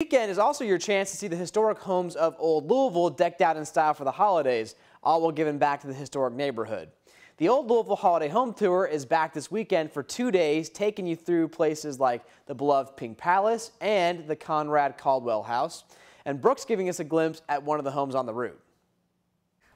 Weekend is also your chance to see the historic homes of Old Louisville decked out in style for the holidays, all while giving back to the historic neighborhood. The Old Louisville Holiday Home Tour is back this weekend for two days, taking you through places like the beloved Pink Palace and the Conrad Caldwell House. And Brooks giving us a glimpse at one of the homes on the route.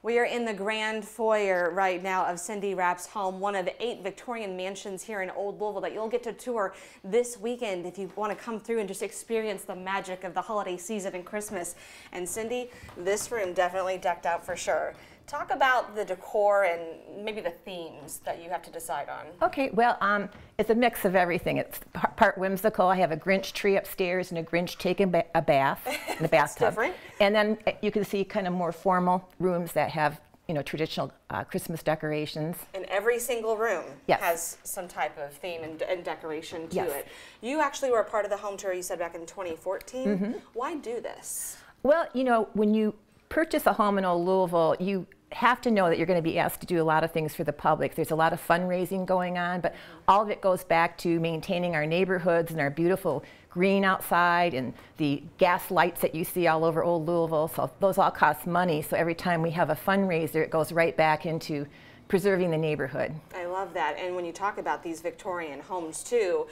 We are in the grand foyer right now of Cindy Rapp's home, one of eight Victorian mansions here in Old Louisville that you'll get to tour this weekend if you want to come through and just experience the magic of the holiday season and Christmas. And Cindy, this room definitely decked out for sure. Talk about the decor and maybe the themes that you have to decide on. Okay, well, um, it's a mix of everything. It's part whimsical. I have a Grinch tree upstairs and a Grinch taking a bath in the bathtub. different. And then uh, you can see kind of more formal rooms that have you know, traditional uh, Christmas decorations. And every single room yes. has some type of theme and, and decoration to yes. it. You actually were a part of the home tour, you said back in 2014. Mm -hmm. Why do this? Well, you know, when you purchase a home in Old Louisville, you have to know that you're going to be asked to do a lot of things for the public. There's a lot of fundraising going on, but all of it goes back to maintaining our neighborhoods and our beautiful green outside and the gas lights that you see all over Old Louisville. So those all cost money. So every time we have a fundraiser, it goes right back into preserving the neighborhood. I love that. And when you talk about these Victorian homes too,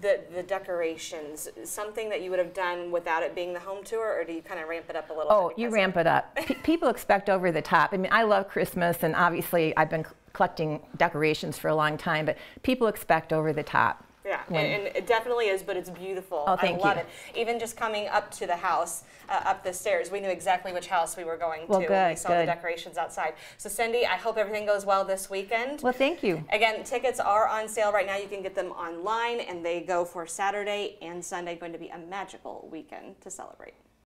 the the decorations something that you would have done without it being the home tour or do you kind of ramp it up a little oh you ramp it up. People expect over the top. I mean i love christmas and obviously i've been collecting decorations for a long time but people expect over the top yeah, and, and, it definitely is, but it's beautiful. Oh, thank I love you. it. Even just coming up to the house, uh, up the stairs, we knew exactly which house we were going well, to good, we saw good. the decorations outside. So Cindy, I hope everything goes well this weekend. Well, thank you. Again, tickets are on sale right now. You can get them online, and they go for Saturday and Sunday. Going to be a magical weekend to celebrate.